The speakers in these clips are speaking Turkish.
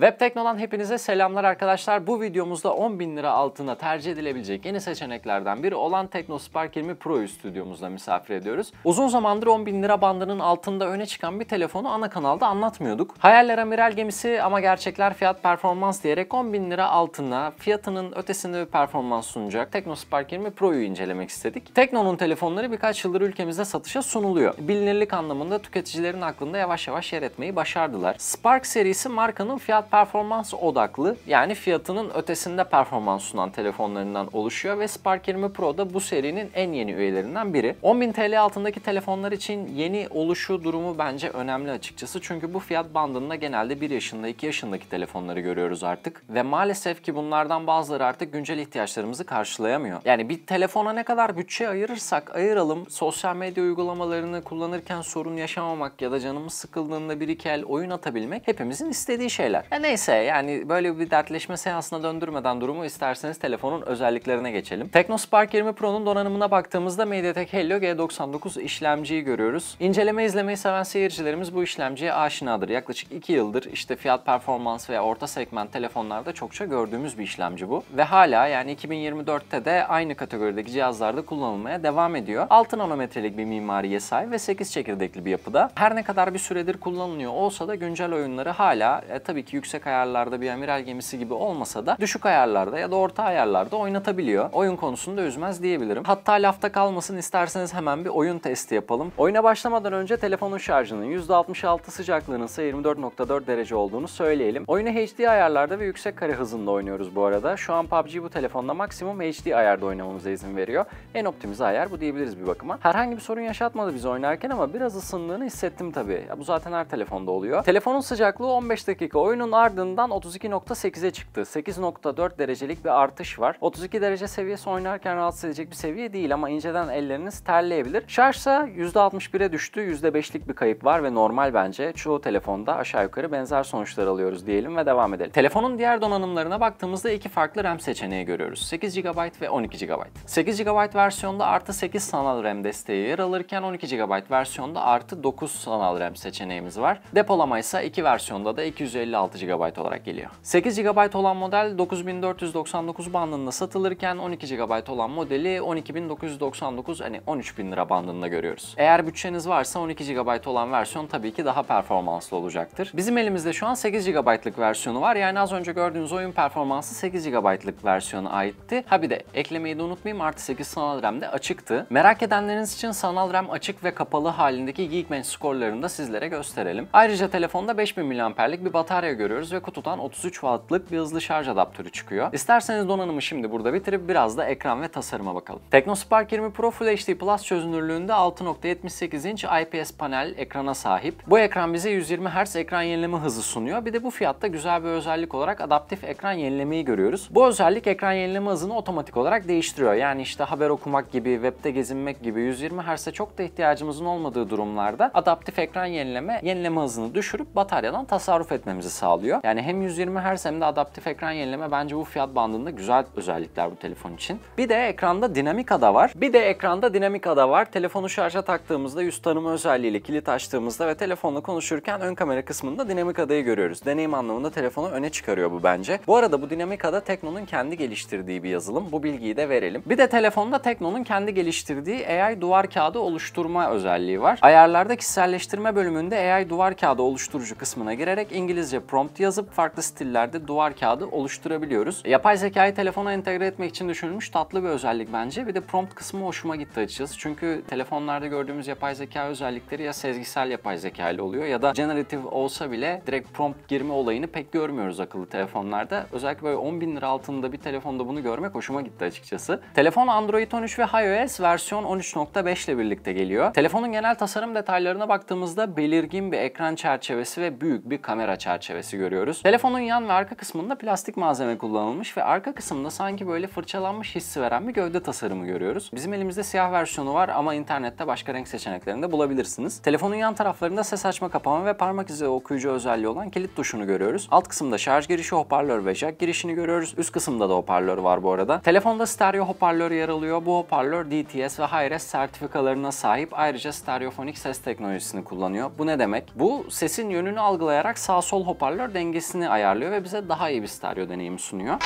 Web Tekno'dan hepinize selamlar arkadaşlar. Bu videomuzda 10 bin lira altına tercih edilebilecek yeni seçeneklerden biri olan TeknoSpark 20 Pro'yu stüdyomuzda misafir ediyoruz. Uzun zamandır 10 bin lira bandının altında öne çıkan bir telefonu ana kanalda anlatmıyorduk. Hayaller amiral gemisi ama gerçekler fiyat performans diyerek 10 bin lira altına fiyatının ötesinde bir performans sunacak TeknoSpark 20 Pro'yu incelemek istedik. Tekno'nun telefonları birkaç yıldır ülkemizde satışa sunuluyor. Bilinirlik anlamında tüketicilerin aklında yavaş yavaş yer etmeyi başardılar. Spark serisi markanın fiyat performans odaklı yani fiyatının ötesinde performans sunan telefonlarından oluşuyor ve Spark 20 Pro da bu serinin en yeni üyelerinden biri. 10.000 TL altındaki telefonlar için yeni oluşu durumu bence önemli açıkçası. Çünkü bu fiyat bandında genelde 1 yaşında 2 yaşındaki telefonları görüyoruz artık. Ve maalesef ki bunlardan bazıları artık güncel ihtiyaçlarımızı karşılayamıyor. Yani bir telefona ne kadar bütçe ayırırsak ayıralım sosyal medya uygulamalarını kullanırken sorun yaşamamak ya da canımız sıkıldığında bir iki el oyun atabilmek hepimizin istediği şeyler. Ya neyse yani böyle bir dertleşme seansına döndürmeden durumu isterseniz telefonun özelliklerine geçelim. TeknoSpark 20 Pro'nun donanımına baktığımızda MediaTek Helio G99 işlemciyi görüyoruz. İnceleme izlemeyi seven seyircilerimiz bu işlemciye aşinadır. Yaklaşık 2 yıldır işte fiyat performans ve orta segment telefonlarda çokça gördüğümüz bir işlemci bu. Ve hala yani 2024'te de aynı kategorideki cihazlarda kullanılmaya devam ediyor. 6 nanometrelik bir mimariye sahip ve 8 çekirdekli bir yapıda. Her ne kadar bir süredir kullanılıyor olsa da güncel oyunları hala e, tabii ki yüksek ayarlarda bir amiral gemisi gibi olmasa da düşük ayarlarda ya da orta ayarlarda oynatabiliyor. Oyun konusunda üzmez diyebilirim. Hatta lafta kalmasın isterseniz hemen bir oyun testi yapalım. Oyuna başlamadan önce telefonun şarjının %66 sıcaklığının ise 24.4 derece olduğunu söyleyelim. Oyunu HD ayarlarda ve yüksek kare hızında oynuyoruz bu arada. Şu an PUBG bu telefonda maksimum HD ayarda oynamamıza izin veriyor. En optimize ayar bu diyebiliriz bir bakıma. Herhangi bir sorun yaşatmadı biz oynarken ama biraz ısındığını hissettim tabii. Ya bu zaten her telefonda oluyor. Telefonun sıcaklığı 15 dakika. Oyunun ardından 32.8'e çıktı. 8.4 derecelik bir artış var. 32 derece seviyesi oynarken rahatsız edecek bir seviye değil ama inceden elleriniz terleyebilir. Şarjsa %61'e düştü. %5'lik bir kayıp var ve normal bence. Çoğu telefonda aşağı yukarı benzer sonuçlar alıyoruz diyelim ve devam edelim. Telefonun diğer donanımlarına baktığımızda iki farklı RAM seçeneği görüyoruz. 8 GB ve 12 GB. 8 GB versiyonda artı 8 sanal RAM desteği yer alırken 12 GB versiyonda artı 9 sanal RAM seçeneğimiz var. Depolama ise iki versiyonda da 256 GB olarak geliyor. 8 GB olan model 9499 bandında satılırken 12 GB olan modeli 12999 hani 13000 lira bandında görüyoruz. Eğer bütçeniz varsa 12 GB olan versiyon tabii ki daha performanslı olacaktır. Bizim elimizde şu an 8 GB'lık versiyonu var. Yani az önce gördüğünüz oyun performansı 8 GB'lık versiyona aitti. Ha bir de eklemeyi de unutmayayım artı 8 sanal RAM de açıktı. Merak edenleriniz için sanal RAM açık ve kapalı halindeki Geekbench skorlarını da sizlere gösterelim. Ayrıca telefonda 5000 mAh'lik bir batarya görüyoruz ve kutudan 33 Watt'lık bir hızlı şarj adaptörü çıkıyor. İsterseniz donanımı şimdi burada bitirip biraz da ekran ve tasarıma bakalım. TeknoSpark 20 Pro Full HD Plus çözünürlüğünde 6.78 inç IPS panel ekrana sahip. Bu ekran bize 120 Hz ekran yenileme hızı sunuyor. Bir de bu fiyatta güzel bir özellik olarak adaptif ekran yenilemeyi görüyoruz. Bu özellik ekran yenileme hızını otomatik olarak değiştiriyor. Yani işte haber okumak gibi, webde gezinmek gibi 120 Hz'e çok da ihtiyacımızın olmadığı durumlarda adaptif ekran yenileme, yenileme hızını düşürüp bataryadan tasarruf etmemizi sağlıyor. Yani hem 120 Hz hem de adaptif ekran yenileme bence bu fiyat bandında güzel özellikler bu telefon için. Bir de ekranda dinamika da var. Bir de ekranda dinamika da var. Telefonu şarja taktığımızda yüz tanıma özelliğiyle kilit açtığımızda ve telefonla konuşurken ön kamera kısmında dinamikadayı görüyoruz. Deneyim anlamında telefonu öne çıkarıyor bu bence. Bu arada bu dinamikada Tekno'nun kendi geliştirdiği bir yazılım. Bu bilgiyi de verelim. Bir de telefonda Tekno'nun kendi geliştirdiği AI duvar kağıdı oluşturma özelliği var. Ayarlarda kişiselleştirme bölümünde AI duvar kağıdı oluşturucu kısmına girerek İngilizce prompt yazıp farklı stillerde duvar kağıdı oluşturabiliyoruz. Yapay zekayı telefona entegre etmek için düşünülmüş tatlı bir özellik bence. Bir de prompt kısmı hoşuma gitti açıkçası. Çünkü telefonlarda gördüğümüz yapay zeka özellikleri ya sezgisel yapay zeka ile oluyor ya da generative olsa bile direkt prompt girme olayını pek görmüyoruz akıllı telefonlarda. Özellikle böyle 10 bin lira altında bir telefonda bunu görmek hoşuma gitti açıkçası. Telefon Android 13 ve iOS versiyon 13.5 ile birlikte geliyor. Telefonun genel tasarım detaylarına baktığımızda belirgin bir ekran çerçevesi ve büyük bir kamera çerçevesi görüyoruz. Telefonun yan ve arka kısmında plastik malzeme kullanılmış ve arka kısımda sanki böyle fırçalanmış hissi veren bir gövde tasarımı görüyoruz. Bizim elimizde siyah versiyonu var ama internette başka renk seçeneklerini de bulabilirsiniz. Telefonun yan taraflarında ses açma kapama ve parmak izi okuyucu özelliği olan kilit tuşunu görüyoruz. Alt kısımda şarj girişi, hoparlör ve jack girişini görüyoruz. Üst kısımda da hoparlör var bu arada. Telefonda stereo hoparlör yer alıyor. Bu hoparlör DTS ve Hi-Res sertifikalarına sahip. Ayrıca stereofonik ses teknolojisini kullanıyor. Bu ne demek? Bu sesin yönünü algılayarak sağ sol hoparlör dengesini ayarlıyor ve bize daha iyi bir stereo deneyimi sunuyor.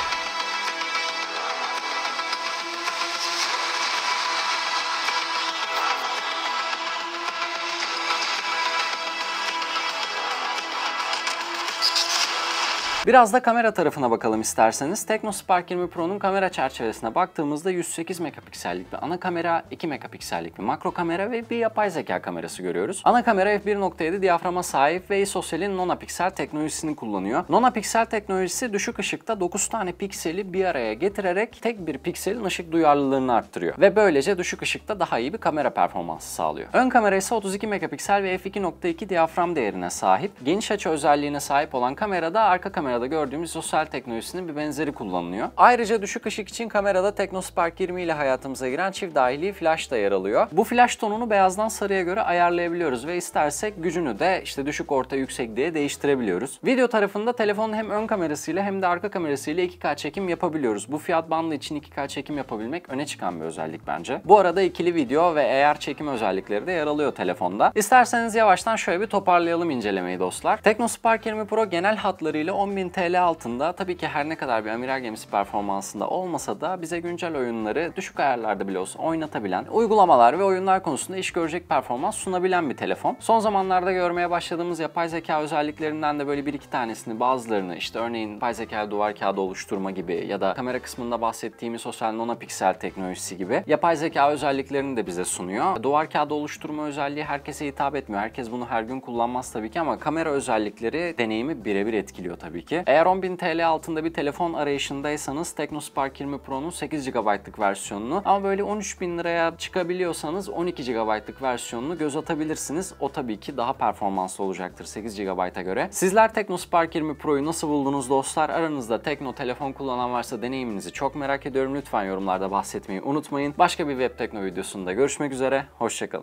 Biraz da kamera tarafına bakalım isterseniz. Teknospark 20 Pro'nun kamera çerçevesine baktığımızda 108 megapiksellik bir ana kamera, 2 megapiksellik bir makro kamera ve bir yapay zeka kamerası görüyoruz. Ana kamera f1.7 diyaframa sahip ve ISOCELL'in Nonapiksel teknolojisini kullanıyor. Nonapiksel teknolojisi düşük ışıkta 9 tane pikseli bir araya getirerek tek bir pikselin ışık duyarlılığını arttırıyor. Ve böylece düşük ışıkta daha iyi bir kamera performansı sağlıyor. Ön kamera ise 32 megapiksel ve f2.2 diyafram değerine sahip. Geniş açı özelliğine sahip olan kamerada arka kamera kamerada gördüğümüz sosyal teknolojisinin bir benzeri kullanılıyor. Ayrıca düşük ışık için kamerada Teknospark 20 ile hayatımıza giren çift dahili flash da yer alıyor. Bu flash tonunu beyazdan sarıya göre ayarlayabiliyoruz ve istersek gücünü de işte düşük orta yüksek diye değiştirebiliyoruz. Video tarafında telefonun hem ön kamerasıyla hem de arka kamerasıyla 2K çekim yapabiliyoruz. Bu fiyat bandı için 2K çekim yapabilmek öne çıkan bir özellik bence. Bu arada ikili video ve eğer çekim özellikleri de yer alıyor telefonda. İsterseniz yavaştan şöyle bir toparlayalım incelemeyi dostlar. Teknospark 20 Pro genel hatlarıyla 10.000 10.000 TL altında tabii ki her ne kadar bir amiral gemisi performansında olmasa da bize güncel oyunları düşük ayarlarda bile olsa oynatabilen, uygulamalar ve oyunlar konusunda iş görecek performans sunabilen bir telefon. Son zamanlarda görmeye başladığımız yapay zeka özelliklerinden de böyle bir iki tanesini bazılarını işte örneğin yapay zeka duvar kağıdı oluşturma gibi ya da kamera kısmında bahsettiğimiz sosyal nanopiksel teknolojisi gibi yapay zeka özelliklerini de bize sunuyor. Duvar kağıdı oluşturma özelliği herkese hitap etmiyor. Herkes bunu her gün kullanmaz tabii ki ama kamera özellikleri deneyimi birebir etkiliyor tabii ki. Eğer 10.000 TL altında bir telefon arayışındaysanız Teknospark 20 Pro'nun 8 GB'lık versiyonunu ama böyle 13.000 liraya çıkabiliyorsanız 12 GB'lık versiyonunu göz atabilirsiniz. O tabii ki daha performanslı olacaktır 8 GB'a göre. Sizler Teknospark 20 Pro'yu nasıl buldunuz dostlar? Aranızda Tekno telefon kullanan varsa deneyiminizi çok merak ediyorum. Lütfen yorumlarda bahsetmeyi unutmayın. Başka bir web tekno videosunda görüşmek üzere. Hoşçakalın.